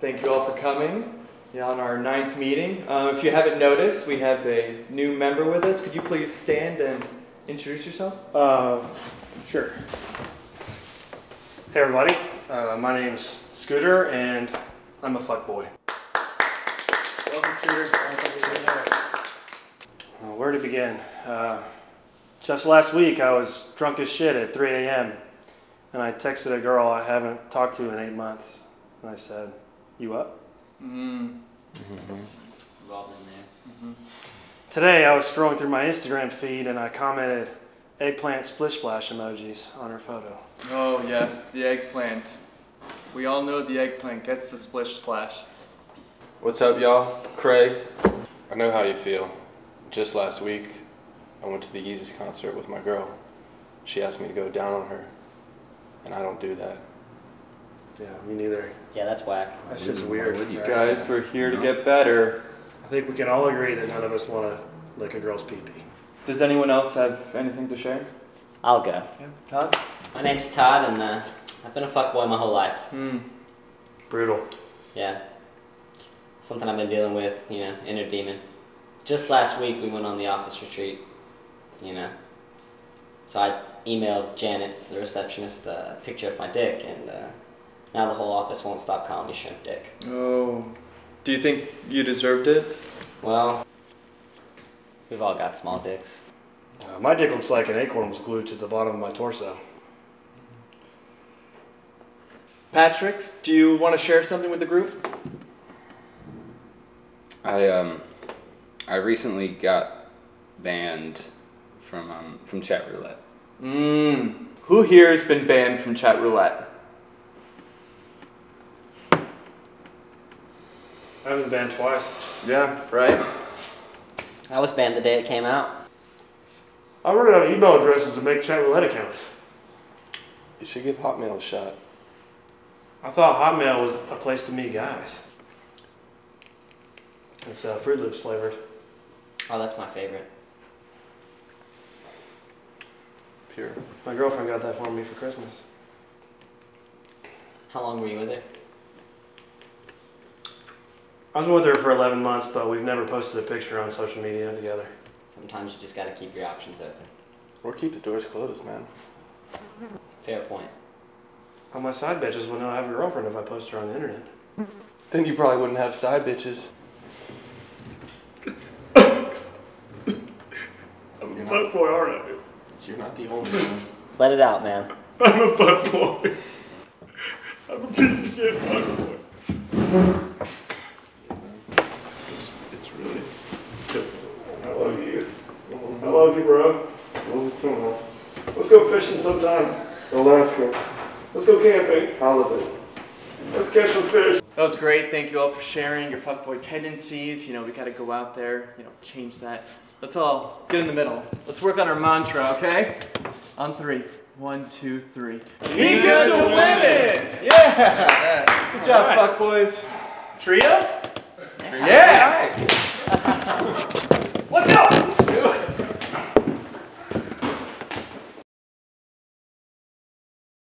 thank you all for coming yeah, on our ninth meeting. Um, if you haven't noticed, we have a new member with us. Could you please stand and introduce yourself? Uh, sure. Hey everybody, uh, my name's Scooter and I'm a fuckboy. Welcome, Scooter. Uh, where to begin? Uh, just last week I was drunk as shit at 3 a.m. and I texted a girl I haven't talked to in eight months. And I said, You up? Mm. Today I was scrolling through my Instagram feed and I commented eggplant splish splash emojis on her photo. Oh, yes, the eggplant. We all know the eggplant gets the splish splash. What's up, y'all? Craig. I know how you feel. Just last week, I went to the Yeezus concert with my girl. She asked me to go down on her, and I don't do that. Yeah, me neither. Yeah, that's whack. That's just weird. You guys, we're here to get better. I think we can all agree that none of us want to lick a girl's pee pee. Does anyone else have anything to share? I'll go. Yeah. Todd? My name's Todd, and uh, I've been a fuckboy my whole life. Hmm. Brutal. Yeah. Something I've been dealing with, you know, inner demon. Just last week, we went on the office retreat, you know. So I emailed Janet, the receptionist, a picture of my dick, and uh, now the whole office won't stop calling me shrimp dick. Oh. Do you think you deserved it? Well, we've all got small dicks. Uh, my dick looks like an acorn was glued to the bottom of my torso. Patrick, do you want to share something with the group? I um, I recently got banned from um, from chat roulette. Mmm. Who here has been banned from chat roulette? I haven't banned twice. Yeah, right? I was banned the day it came out. I running out of email addresses to make chat roulette accounts. You should give Hotmail a shot. I thought Hotmail was a place to meet guys. It's uh, Froot Loops flavored. Oh, that's my favorite. Pure. My girlfriend got that for me for Christmas. How long were you with her? I was with her for 11 months, but we've never posted a picture on social media together. Sometimes you just gotta keep your options open. Or keep the doors closed, man. Fair point. All my side bitches would know I have a girlfriend if I post her on the internet. Then you probably wouldn't have side bitches. I'm a fuckboy, aren't I? You're not the only one. Let it out, man. I'm a fuckboy. I'm a piece of shit fuckboy. It's, it's really. I love you. I love you, bro. Let's go fishing sometime. Alaska. Let's go camping. Holiday. Let's catch some fish. That was great. Thank you all for sharing your fuckboy tendencies. You know, we got to go out there, you know, change that. Let's all get in the middle. Let's work on our mantra, okay? On three. One, two, three. Be good to women! Yeah! Good job, fuckboys. Trio? Yeah! Let's go!